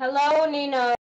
Hello, Nino.